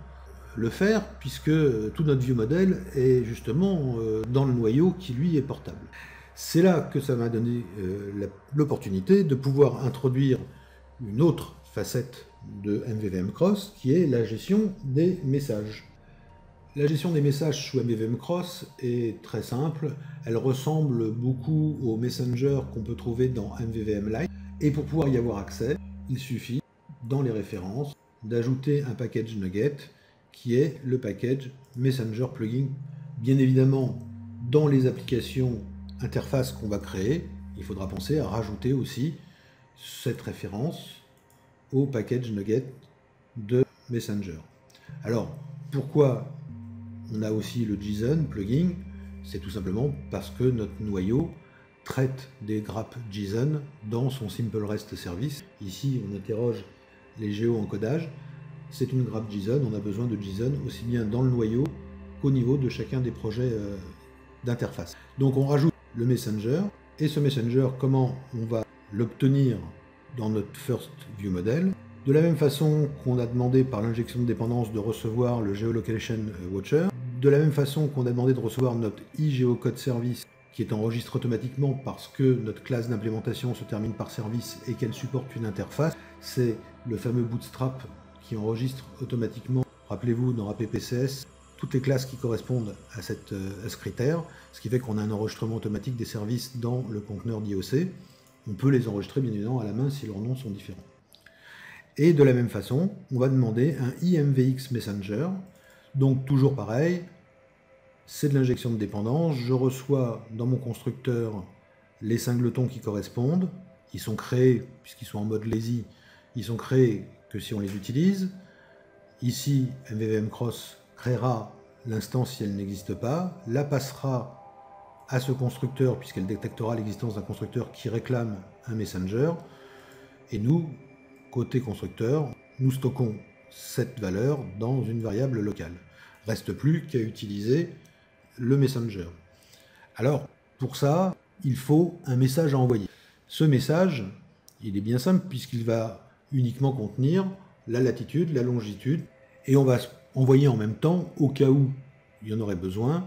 Speaker 1: le faire, puisque tout notre view model est justement euh, dans le noyau qui lui est portable. C'est là que ça m'a donné l'opportunité de pouvoir introduire une autre facette de MVVM Cross, qui est la gestion des messages. La gestion des messages sous MVVM Cross est très simple, elle ressemble beaucoup au Messenger qu'on peut trouver dans MVVM Lite. Et pour pouvoir y avoir accès, il suffit, dans les références, d'ajouter un package Nugget qui est le package Messenger Plugin. Bien évidemment, dans les applications interface qu'on va créer, il faudra penser à rajouter aussi cette référence au package Nugget de Messenger. Alors, pourquoi on a aussi le JSON plugin C'est tout simplement parce que notre noyau traite des grappes JSON dans son Simple REST Service. Ici, on interroge les géo-encodages. C'est une grappe JSON, on a besoin de JSON aussi bien dans le noyau qu'au niveau de chacun des projets euh, d'interface. Donc on rajoute le Messenger, et ce Messenger, comment on va l'obtenir dans notre First View Model? De la même façon qu'on a demandé par l'injection de dépendance de recevoir le Geolocation Watcher, de la même façon qu'on a demandé de recevoir notre iGeoCode Service qui est enregistré automatiquement parce que notre classe d'implémentation se termine par service et qu'elle supporte une interface. C'est le fameux Bootstrap qui enregistre automatiquement, rappelez-vous, dans AppPCS, toutes les classes qui correspondent à, cette, euh, ce critère, ce qui fait qu'on a un enregistrement automatique des services dans le conteneur d'IOC. On peut les enregistrer bien évidemment à la main si leurs noms sont différents. Et de la même façon, on va demander un IMVX Messenger. Donc toujours pareil, c'est de l'injection de dépendance. Je reçois dans mon constructeur les singletons qui correspondent. Ils sont créés, puisqu'ils sont en mode lazy, ils sont créés que si on les utilise. Ici, MVVM Cross créera l'instance si elle n'existe pas, la passera à ce constructeur, puisqu'elle détectera l'existence d'un constructeur qui réclame un messenger. Et nous, côté constructeur, nous stockons cette valeur dans une variable locale. Reste plus qu'à utiliser le messenger. Alors, pour ça, il faut un message à envoyer. Ce message, il est bien simple puisqu'il va uniquement contenir la latitude, la longitude, et on va envoyer en même temps, au cas où il y en aurait besoin,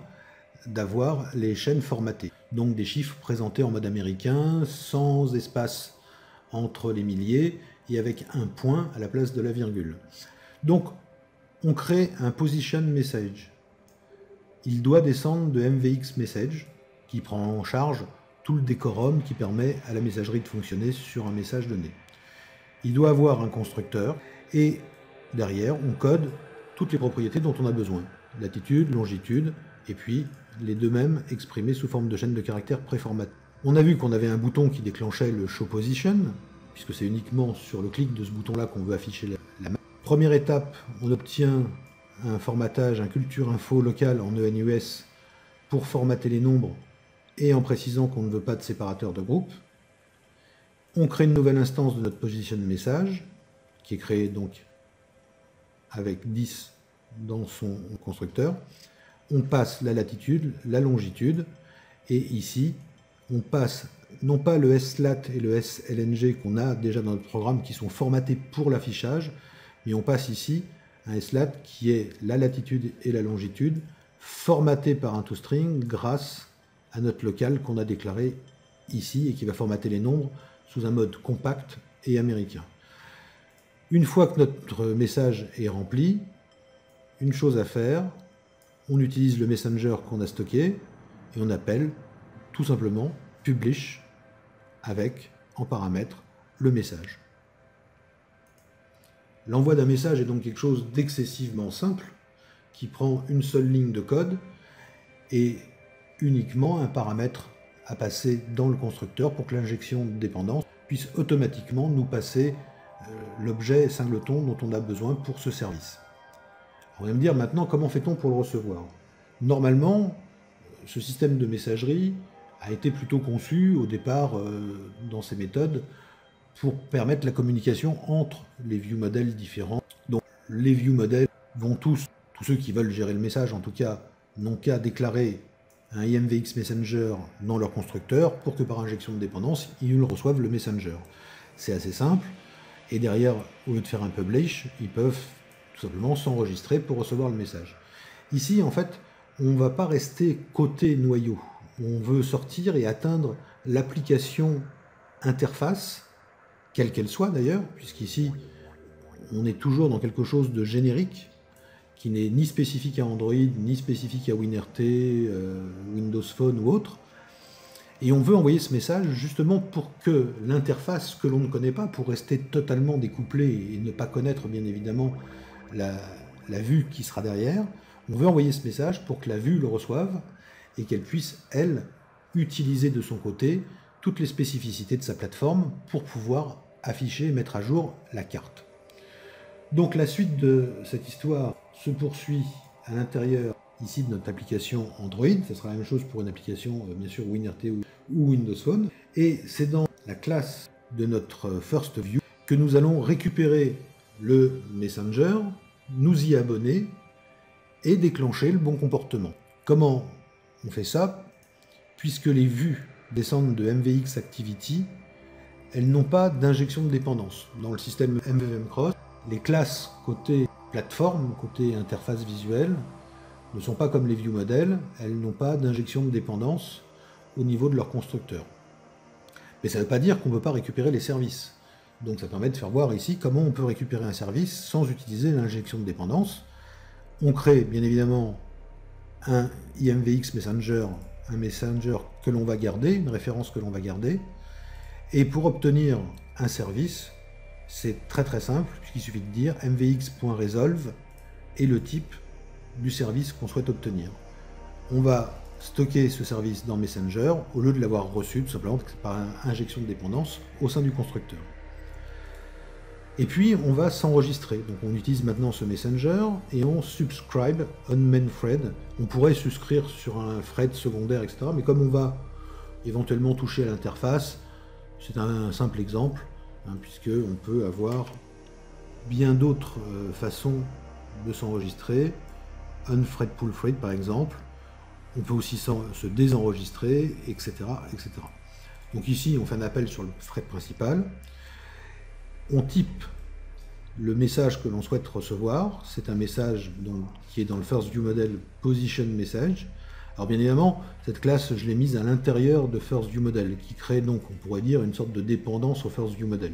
Speaker 1: d'avoir les chaînes formatées. Donc des chiffres présentés en mode américain, sans espace entre les milliers, et avec un point à la place de la virgule. Donc on crée un position message il doit descendre de MVX Message, qui prend en charge tout le décorum qui permet à la messagerie de fonctionner sur un message donné. Il doit avoir un constructeur et derrière on code toutes les propriétés dont on a besoin. Latitude, longitude, et puis les deux mêmes exprimés sous forme de chaîne de caractères préformatée. On a vu qu'on avait un bouton qui déclenchait le Show Position, puisque c'est uniquement sur le clic de ce bouton-là qu'on veut afficher la, map. Première étape, on obtient un formatage, un culture info local en ENUS pour formater les nombres et en précisant qu'on ne veut pas de séparateur de groupe. On crée une nouvelle instance de notre position message, qui est créée donc avec 10 dans son constructeur. On passe la latitude, la longitude, et ici, on passe non pas le SLAT et le SLNG qu'on a déjà dans notre programme qui sont formatés pour l'affichage, mais on passe ici un SLAT qui est la latitude et la longitude formaté par un toString grâce à notre local qu'on a déclaré ici et qui va formater les nombres sous un mode compact et américain. Une fois que notre message est rempli, une chose à faire, on utilise le messenger qu'on a stocké et on appelle tout simplement publish avec en paramètre le message. L'envoi d'un message est donc quelque chose d'excessivement simple qui prend une seule ligne de code et uniquement un paramètre à passer dans le constructeur pour que l'injection de dépendance puisse automatiquement nous passer euh, l'objet singleton dont on a besoin pour ce service. On va me dire maintenant comment fait-on pour le recevoir? Normalement, ce système de messagerie a été plutôt conçu au départ euh, dans ces méthodes pour permettre la communication entre les view modèles différents. Donc les view modèles vont tous, tous ceux qui veulent gérer le message en tout cas, n'ont qu'à déclarer un IMVX Messenger dans leur constructeur pour que par injection de dépendance, ils reçoivent le Messenger. C'est assez simple. Et derrière, au lieu de faire un publish, ils peuvent tout simplement s'enregistrer pour recevoir le message. Ici, en fait, on ne va pas rester côté noyau. On veut sortir et atteindre l'application interface, quelle qu'elle soit d'ailleurs, puisqu'ici, on est toujours dans quelque chose de générique, qui n'est ni spécifique à Android, ni spécifique à WinRT, euh, Windows Phone ou autre. Et on veut envoyer ce message justement pour que l'interface que l'on ne connaît pas, pour rester totalement découplé et ne pas connaître bien évidemment la, la vue qui sera derrière, on veut envoyer ce message pour que la vue le reçoive et qu'elle puisse, elle, utiliser de son côté toutes les spécificités de sa plateforme pour pouvoir afficher et mettre à jour la carte. Donc la suite de cette histoire se poursuit à l'intérieur ici de notre application Android. Ce sera la même chose pour une application, euh, bien sûr, WinRT ou Windows Phone. Et c'est dans la classe de notre First View que nous allons récupérer le Messenger, nous y abonner et déclencher le bon comportement. Comment on fait ça? Puisque les vues descendent de MVX Activity, elles n'ont pas d'injection de dépendance. Dans le système MVM Cross, les classes côté plateforme, côté interface visuelle, ne sont pas comme les view models, elles n'ont pas d'injection de dépendance au niveau de leur constructeur. Mais ça ne veut pas dire qu'on ne peut pas récupérer les services. Donc ça permet de faire voir ici comment on peut récupérer un service sans utiliser l'injection de dépendance. On crée bien évidemment un IMVX Messenger, un messenger que l'on va garder, une référence que l'on va garder. Et pour obtenir un service, c'est très très simple, puisqu'il suffit de dire mvx.resolve et le type du service qu'on souhaite obtenir. On va stocker ce service dans Messenger au lieu de l'avoir reçu tout simplement par injection de dépendance au sein du constructeur. Et puis on va s'enregistrer. Donc on utilise maintenant ce Messenger et on subscribe on main thread. On pourrait souscrire sur un thread secondaire, etc. Mais comme on va éventuellement toucher à l'interface, c'est un simple exemple, hein, puisque on peut avoir bien d'autres euh, façons de s'enregistrer. Unthread pull thread par exemple. On peut aussi se désenregistrer, etc., etc. Donc ici, on fait un appel sur le thread principal on type le message que l'on souhaite recevoir. C'est un message qui est dans le First View Model Position Message. Alors bien évidemment, cette classe, je l'ai mise à l'intérieur de First View Model, qui crée donc, on pourrait dire, une sorte de dépendance au First View Model.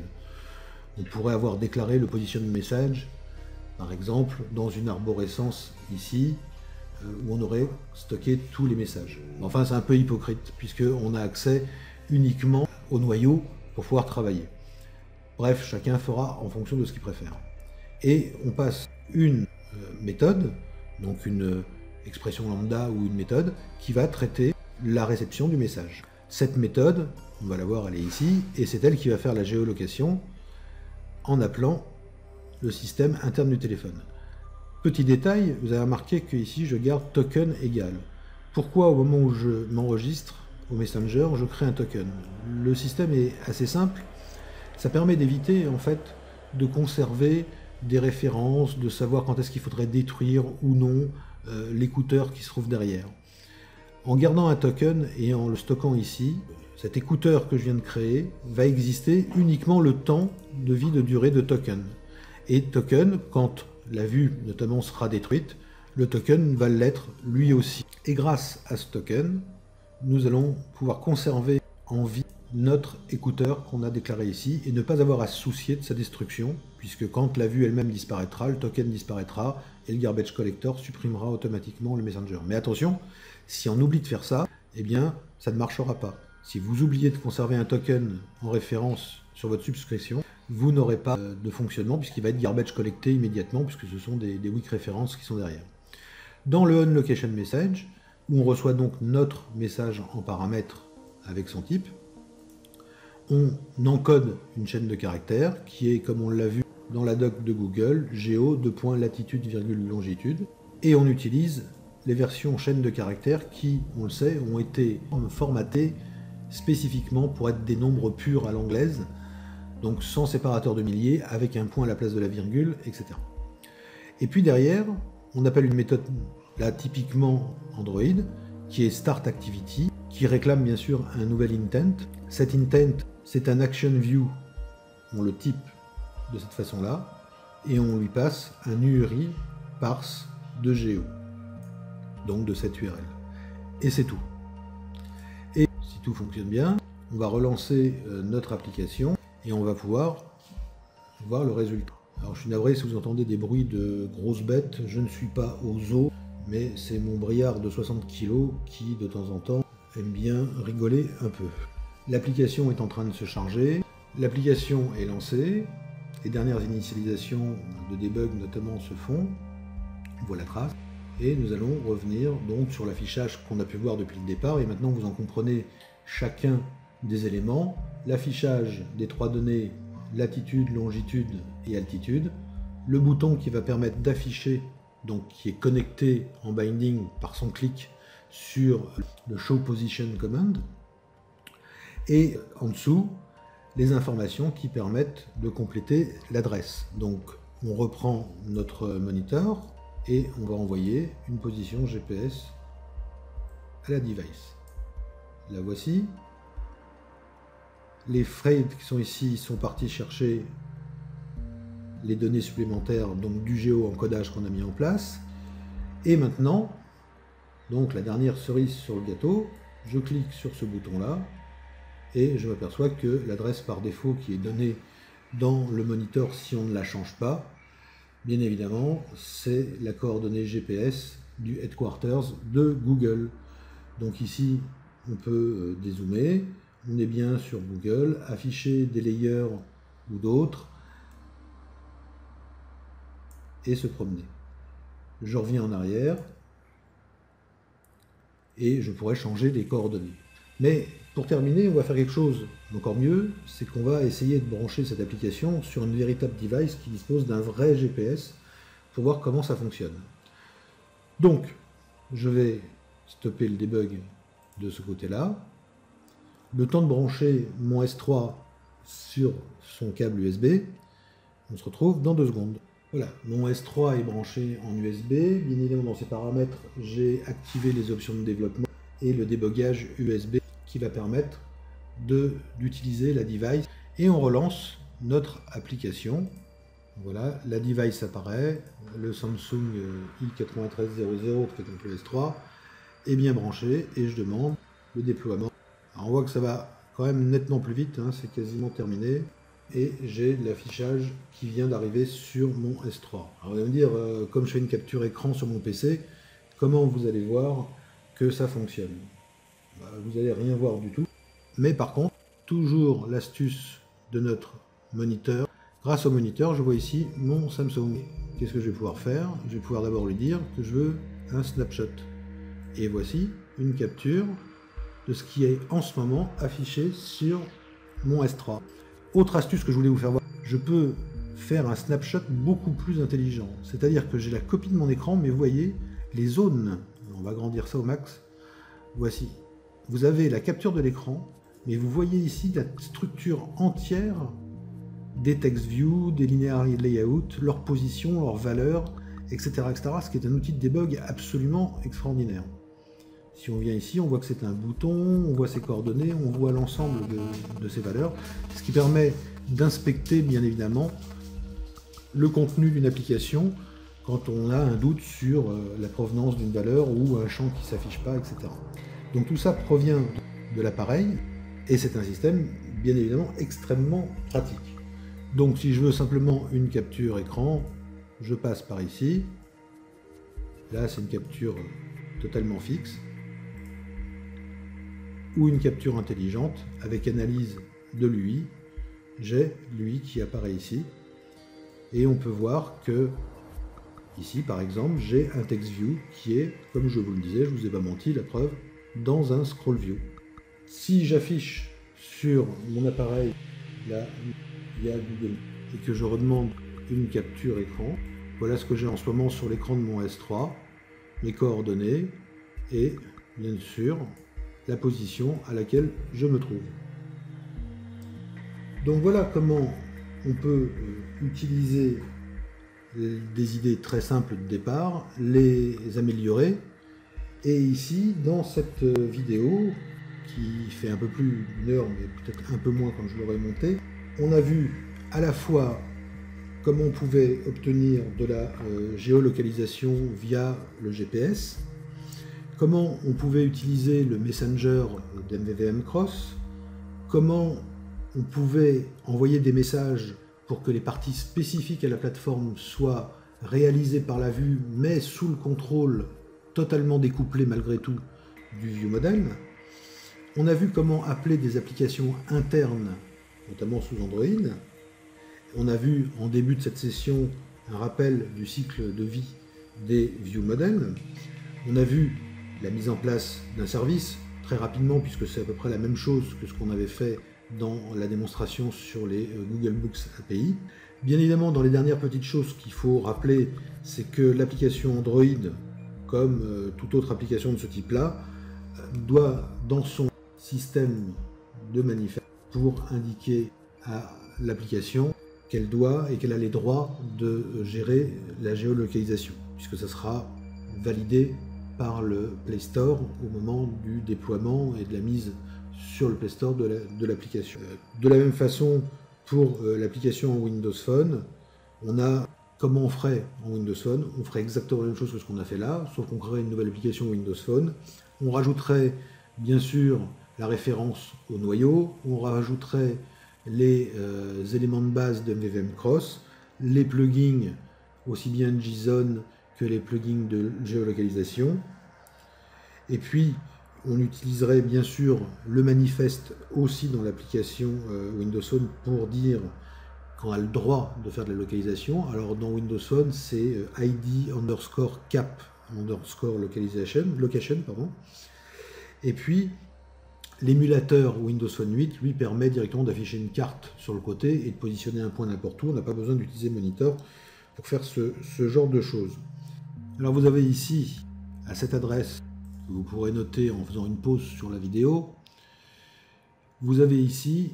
Speaker 1: On pourrait avoir déclaré le Position Message, par exemple, dans une arborescence ici, euh, où on aurait stocké tous les messages. Enfin, c'est un peu hypocrite, puisqu'on a accès uniquement au noyau pour pouvoir travailler. Bref, chacun fera en fonction de ce qu'il préfère. Et on passe une euh, méthode, donc une, expression lambda ou une méthode, qui va traiter la réception du message. Cette méthode, on va la voir, elle est ici, et c'est elle qui va faire la géolocation en appelant le système interne du téléphone. Petit détail, vous avez remarqué que ici je garde token égal. Pourquoi au moment où je m'enregistre au Messenger, je crée un token? Le système est assez simple. Ça permet d'éviter en fait de conserver des références, de savoir quand est-ce qu'il faudrait détruire ou non euh, l'écouteur qui se trouve derrière. En gardant un token et en le stockant ici, cet écouteur que je viens de créer va exister uniquement le temps de vie de durée de token. Et token, quand la vue notamment sera détruite, le token va l'être lui aussi. Et grâce à ce token, nous allons pouvoir conserver en vie notre écouteur qu'on a déclaré ici et ne pas avoir à se soucier de sa destruction, puisque quand la vue elle-même disparaîtra, le token disparaîtra et le garbage collector supprimera automatiquement le messenger. Mais attention, si on oublie de faire ça, eh bien, ça ne marchera pas. Si vous oubliez de conserver un token en référence sur votre subscription, vous n'aurez pas de fonctionnement puisqu'il va être garbage collecté immédiatement puisque ce sont des, des weak références qui sont derrière. Dans le onLocation message, où on reçoit donc notre message en paramètres avec son type, on encode une chaîne de caractères qui est, comme on l'a vu dans la doc de Google, géo de point latitude virgule longitude, et on utilise les versions chaîne de caractères qui, on le sait, ont été formatées spécifiquement pour être des nombres purs à l'anglaise, donc sans séparateur de milliers, avec un point à la place de la virgule, etc. Et puis derrière, on appelle une méthode, là typiquement Android, qui est Start Activity, qui réclame bien sûr un nouvel intent. Cet intent, c'est un action view, on le type de cette façon-là, et on lui passe un URI parse de Geo, donc de cette URL. Et c'est tout tout fonctionne bien, on va relancer euh, notre application et on va pouvoir voir le résultat. Alors je suis navré si vous entendez des bruits de grosses bêtes, je ne suis pas au zoo, mais c'est mon briard de 60 kg qui de temps en temps aime bien rigoler un peu. L'application est en train de se charger, l'application est lancée, les dernières initialisations de debug notamment se font, on voit la trace, et nous allons revenir donc sur l'affichage qu'on a pu voir depuis le départ, et maintenant vous en comprenez chacun des éléments, l'affichage des trois données latitude, longitude et altitude, le bouton qui va permettre d'afficher, donc qui est connecté en binding par son clic sur le Show Position Command, et en dessous, les informations qui permettent de compléter l'adresse. Donc on reprend notre moniteur et on va envoyer une position GPS à la device. La voici. Les frais qui sont ici sont partis chercher les données supplémentaires donc du géo-encodage qu'on a mis en place. Et maintenant, donc la dernière cerise sur le gâteau, je clique sur ce bouton-là et je m'aperçois que l'adresse par défaut qui est donnée dans le moniteur si on ne la change pas, bien évidemment, c'est la coordonnée GPS du headquarters de Google. Donc ici, on peut euh, dézoomer, on est bien sur Google, afficher des layers ou d'autres, et se promener. Je reviens en arrière, et je pourrais changer les coordonnées. Mais pour terminer, on va faire quelque chose d'encore mieux, c'est qu'on va essayer de brancher cette application sur une véritable device qui dispose d'un vrai GPS pour voir comment ça fonctionne. Donc, je vais stopper le debug de ce côté-là. Le temps de brancher mon S3 sur son câble USB, on se retrouve dans deux secondes. Voilà, mon S3 est branché en USB. Bien évidemment, dans ses paramètres, j'ai activé les options de développement et le débogage USB qui va permettre d'utiliser la device. Et on relance notre application. Voilà, la device apparaît, le Samsung i9300 qui est donc le S3 est bien branché et je demande le déploiement. on voit que ça va quand même nettement plus vite, hein, c'est quasiment terminé. Et j'ai l'affichage qui vient d'arriver sur mon S3. Alors vous allez me dire, euh, comme je fais une capture écran sur mon PC, comment vous allez voir que ça fonctionne? Vous n'allez rien voir du tout. Mais par contre, toujours l'astuce de notre moniteur. Grâce au moniteur, je vois ici mon Samsung. Qu'est-ce que je vais pouvoir faire? Je vais pouvoir d'abord lui dire que je veux un snapshot. Et voici une capture de ce qui est en ce moment affiché sur mon S3. Autre astuce que je voulais vous faire voir, je peux faire un snapshot beaucoup plus intelligent. C'est-à-dire que j'ai la copie de mon écran, mais vous voyez, les zones, on va agrandir ça au max, voici. Vous avez la capture de l'écran, mais vous voyez ici la structure entière des text view, des linear layout, leur position, leur valeur, etc., etc. Ce qui est un outil de debug absolument extraordinaire. Si on vient ici, on voit que c'est un bouton, on voit ses coordonnées, on voit l'ensemble de, de, ces valeurs, ce qui permet d'inspecter bien évidemment le contenu d'une application quand on a un doute sur euh, la provenance d'une valeur ou un champ qui ne s'affiche pas, etc. Donc tout ça provient de l'appareil et c'est un système bien évidemment extrêmement pratique. Donc si je veux simplement une capture écran, je passe par ici. Là c'est une capture totalement fixe ou une capture intelligente avec analyse de l'UI. J'ai l'UI qui apparaît ici et on peut voir que ici par exemple j'ai un text view qui est, comme je vous le disais, je vous ai pas menti, la preuve, dans un scroll view. Si j'affiche sur mon appareil via Google et que je redemande une capture écran, voilà ce que j'ai en ce moment sur l'écran de mon S3, mes coordonnées et bien sûr la position à laquelle je me trouve. Donc voilà comment on peut euh, utiliser des idées très simples de départ, les améliorer. Et ici, dans cette euh, vidéo, qui fait un peu plus d'une heure, mais peut-être un peu moins quand je l'aurai monté, on a vu à la fois comment on pouvait obtenir de la euh, géolocalisation via le GPS, comment on pouvait utiliser le messenger d'MVVM Cross, comment on pouvait envoyer des messages pour que les parties spécifiques à la plateforme soient réalisées par la vue, mais sous le contrôle totalement découplé malgré tout du view model. On a vu comment appeler des applications internes, notamment sous Android. On a vu en début de cette session un rappel du cycle de vie des view models. On a vu la mise en place d'un service très rapidement, puisque c'est à peu près la même chose que ce qu'on avait fait dans la démonstration sur les euh, Google Books API. Bien évidemment, dans les dernières petites choses qu'il faut rappeler, c'est que l'application Android, comme euh, toute autre application de ce type-là, euh, doit, dans son système de manifeste, pour indiquer à l'application qu'elle doit et qu'elle a les droits de gérer la géolocalisation, puisque ça sera validé par le Play Store au moment du déploiement et de la mise sur le Play Store de l'application. Euh, de, la même façon, pour l'application Windows Phone, on a comment on ferait en Windows Phone? On ferait exactement la même chose que ce qu'on a fait là, sauf qu'on créerait une nouvelle application Windows Phone. On rajouterait bien sûr la référence au noyau, on rajouterait les euh, éléments de base de MVVM Cross, les plugins aussi bien JSON que les plugins de géolocalisation. Et puis, on utiliserait bien sûr le manifeste aussi dans l'application euh, Windows Phone pour dire qu'on a le droit de faire de la localisation. Alors dans Windows Phone, c'est euh, ID underscore cap underscore localisation, location. Pardon. Et puis, l'émulateur Windows Phone 8 lui permet directement d'afficher une carte sur le côté et de positionner un point n'importe où. On n'a pas besoin d'utiliser Monitor pour faire ce, ce genre de choses. Alors vous avez ici, à cette adresse, vous pourrez noter en faisant une pause sur la vidéo. Vous avez ici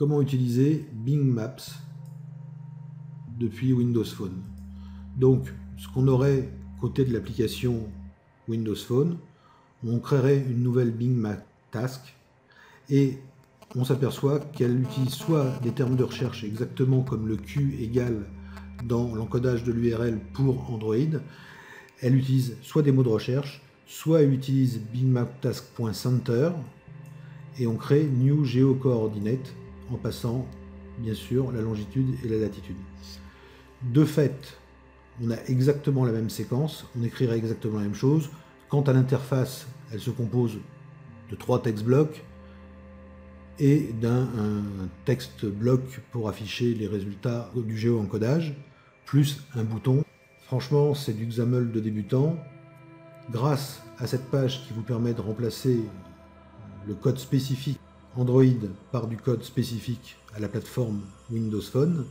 Speaker 1: comment utiliser Bing Maps depuis Windows Phone. Donc, ce qu'on aurait côté de l'application Windows Phone, on créerait une nouvelle Bing Map Task et on s'aperçoit qu'elle utilise soit des termes de recherche exactement comme le Q égale dans l'encodage de l'URL pour Android, elle utilise soit des mots de recherche, soit elle utilise bingmaptask.center et on crée new geocoordinate en passant bien sûr la longitude et la latitude. De fait, on a exactement la même séquence, on écrirait exactement la même chose. Quant à l'interface, elle se compose de trois text blocks et d'un texte bloc pour afficher les résultats du géo-encodage, plus un bouton Franchement, c'est du XAML de débutant. Grâce à cette page qui vous permet de remplacer le code spécifique Android par du code spécifique à la plateforme Windows Phone,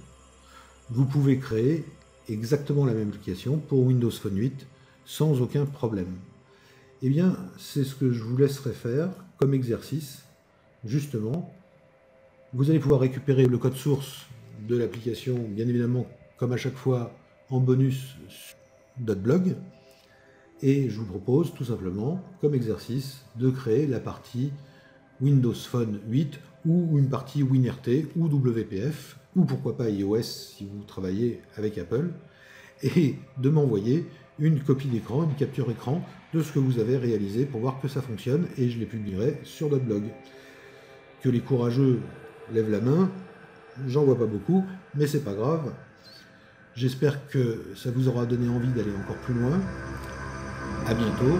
Speaker 1: vous pouvez créer exactement la même application pour Windows Phone 8 sans aucun problème. Eh bien, c'est ce que je vous laisserai faire comme exercice, justement. Vous allez pouvoir récupérer le code source de l'application, bien évidemment, comme à chaque fois, en bonus .blog. Et je vous propose tout simplement, comme exercice, de créer la partie Windows Phone 8 ou une partie WinRT ou WPF ou pourquoi pas iOS si vous travaillez avec Apple et de m'envoyer une copie d'écran, une capture écran de ce que vous avez réalisé pour voir que ça fonctionne et je les publierai sur notre blog. Que les courageux lèvent la main, j'en vois pas beaucoup, mais c'est pas grave. J'espère que ça vous aura donné envie d'aller encore plus loin. À bientôt.